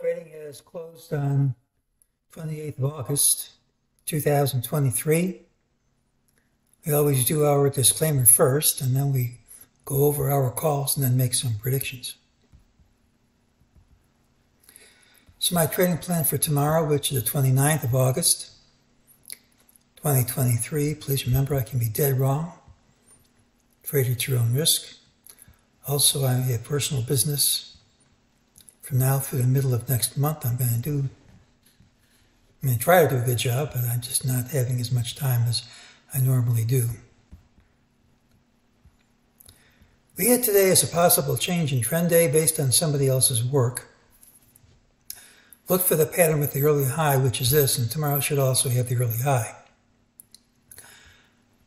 trading has closed on 28th of August 2023. We always do our disclaimer first and then we go over our calls and then make some predictions. So my trading plan for tomorrow, which is the 29th of August 2023, please remember I can be dead wrong. Trade at your own risk. Also, I have personal business from now through the middle of next month, I'm going to do, I'm going to try to do a good job, but I'm just not having as much time as I normally do. We had today as a possible change in trend day based on somebody else's work. Look for the pattern with the early high, which is this, and tomorrow should also have the early high.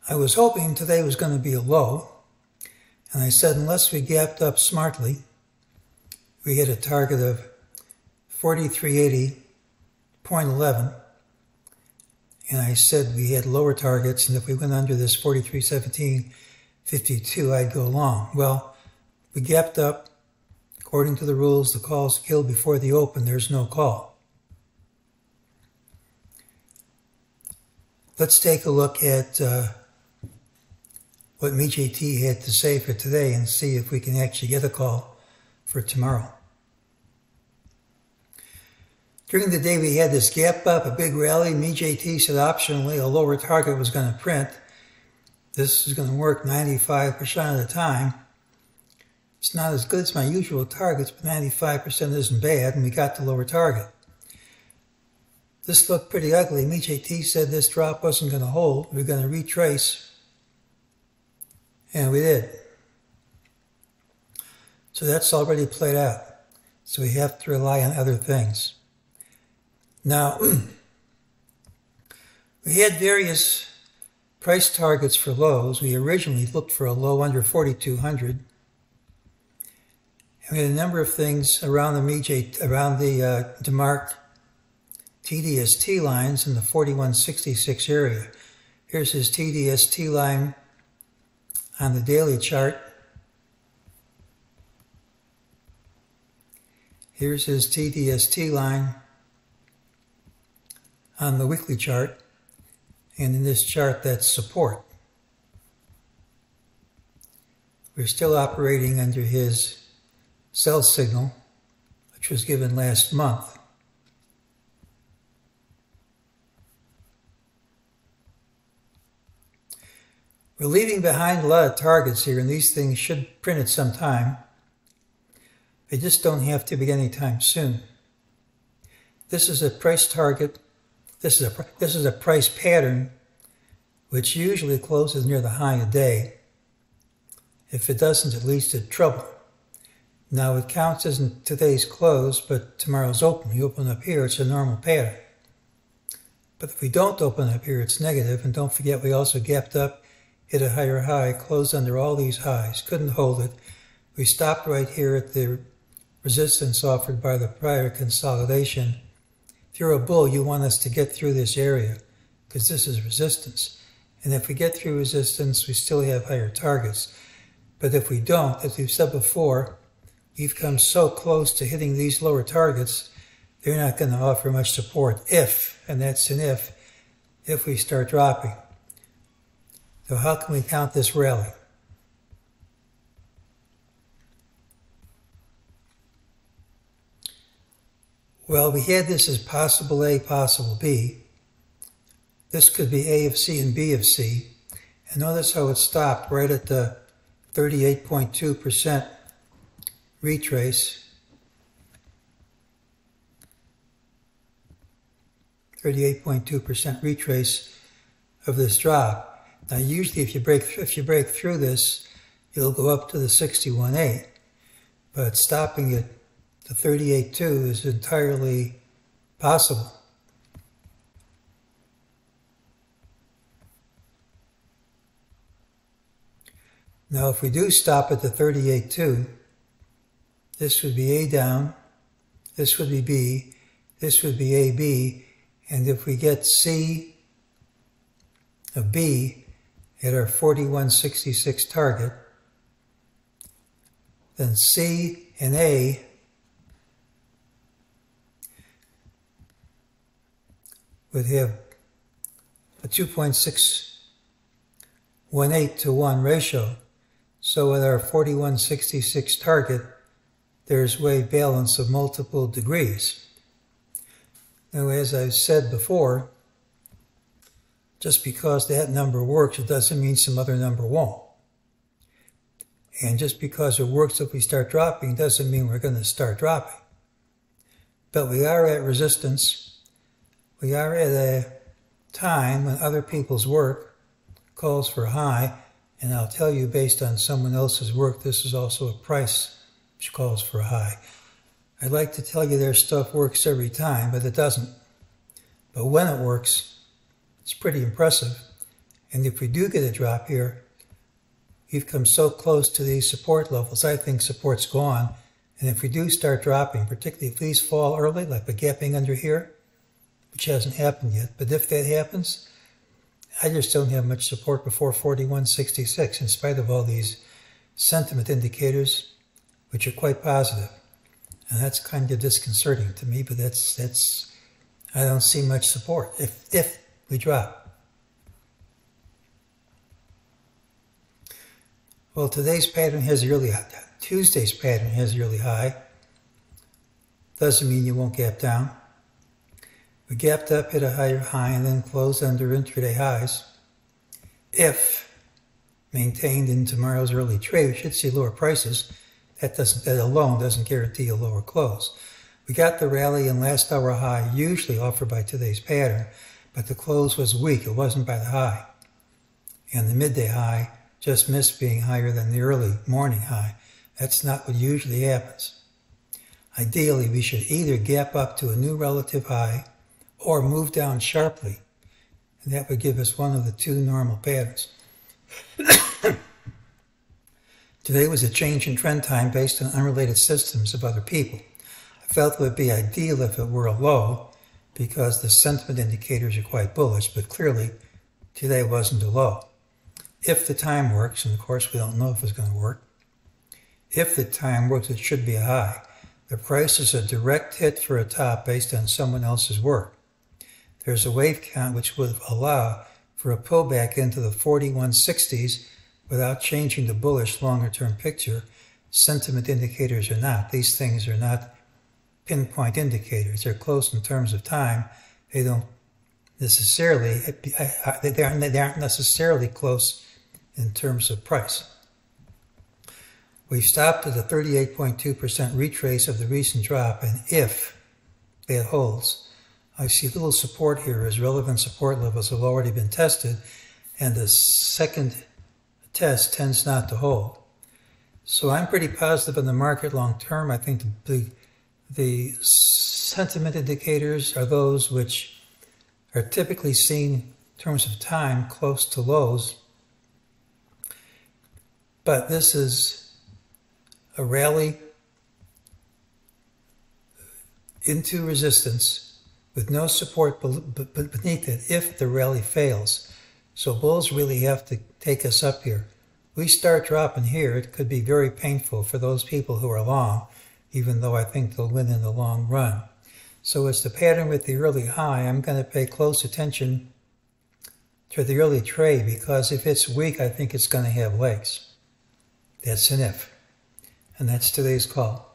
I was hoping today was going to be a low, and I said unless we gapped up smartly, we hit a target of 4380.11. And I said we had lower targets, and if we went under this 4317.52, I'd go long. Well, we gapped up. According to the rules, the call's killed before the open. There's no call. Let's take a look at uh, what MeJT had to say for today and see if we can actually get a call for tomorrow. During the day, we had this gap up, a big rally. MeJT said optionally a lower target was going to print. This is going to work 95% of the time. It's not as good as my usual targets, but 95% isn't bad, and we got the lower target. This looked pretty ugly. MeJT said this drop wasn't going to hold. We are going to retrace, and we did. So that's already played out. So we have to rely on other things. Now, we had various price targets for lows. We originally looked for a low under 4,200. And we had a number of things around the MeJ, around the uh, DeMark TDST lines in the 4166 area. Here's his TDST line on the daily chart. Here's his TDST line on the weekly chart. And in this chart, that's support. We're still operating under his sell signal, which was given last month. We're leaving behind a lot of targets here, and these things should print at some time. They just don't have to be anytime soon. This is a price target. This is a, this is a price pattern which usually closes near the high a day. If it doesn't, it leads to trouble. Now it counts as today's close, but tomorrow's open. You open up here, it's a normal pattern. But if we don't open up here, it's negative. And don't forget, we also gapped up, hit a higher high, closed under all these highs, couldn't hold it. We stopped right here at the resistance offered by the prior consolidation. If you're a bull, you want us to get through this area because this is resistance. And if we get through resistance, we still have higher targets. But if we don't, as we've said before, we've come so close to hitting these lower targets, they're not going to offer much support if, and that's an if, if we start dropping. So how can we count this rally? Well, we had this as possible A, possible B. This could be A of C and B of C. And notice how it stopped right at the 38.2% retrace. 38.2% retrace of this drop. Now, usually, if you break if you break through this, you'll go up to the 61.8, but stopping it the 38.2 is entirely possible. Now, if we do stop at the 38.2, this would be A down, this would be B, this would be AB, and if we get C of B at our 4166 target, then C and A would have a 2.618 to 1 ratio. So with our 4166 target, there's wave balance of multiple degrees. Now, as I've said before, just because that number works, it doesn't mean some other number won't. And just because it works if we start dropping doesn't mean we're going to start dropping. But we are at resistance. We are at a time when other people's work calls for high. And I'll tell you, based on someone else's work, this is also a price which calls for high. I'd like to tell you their stuff works every time, but it doesn't. But when it works, it's pretty impressive. And if we do get a drop here, we've come so close to these support levels, I think support's gone. And if we do start dropping, particularly if these fall early, like the gapping under here, which hasn't happened yet, but if that happens, I just don't have much support before 41.66 in spite of all these sentiment indicators, which are quite positive. And that's kind of disconcerting to me, but that's, that's I don't see much support if, if we drop. Well, today's pattern has really high. Tuesday's pattern has really high. Doesn't mean you won't gap down. We gapped up, hit a higher high, and then closed under intraday highs. If maintained in tomorrow's early trade, we should see lower prices. That doesn't that alone doesn't guarantee a lower close. We got the rally and last hour high usually offered by today's pattern, but the close was weak. It wasn't by the high. And the midday high just missed being higher than the early morning high. That's not what usually happens. Ideally, we should either gap up to a new relative high or move down sharply. And that would give us one of the two normal patterns. Today was a change in trend time based on unrelated systems of other people. I felt it would be ideal if it were a low because the sentiment indicators are quite bullish, but clearly today wasn't a low. If the time works, and of course we don't know if it's going to work, if the time works, it should be a high. The price is a direct hit for a top based on someone else's work. There's a wave count which would allow for a pullback into the 4160s without changing the bullish longer term picture. Sentiment indicators are not. These things are not pinpoint indicators. They're close in terms of time. They don't necessarily, they aren't, necessarily close in terms of price. We've stopped at a 38.2% retrace of the recent drop, and if it holds, I see little support here as relevant support levels have already been tested, and the second test tends not to hold. So I'm pretty positive in the market long term. I think the, the sentiment indicators are those which are typically seen in terms of time close to lows. But this is a rally into resistance with no support beneath it if the rally fails. So bulls really have to take us up here. We start dropping here, it could be very painful for those people who are long even though I think they'll win in the long run. So it's the pattern with the early high. I'm going to pay close attention to the early trade because if it's weak, I think it's going to have legs. That's an if. And that's today's call.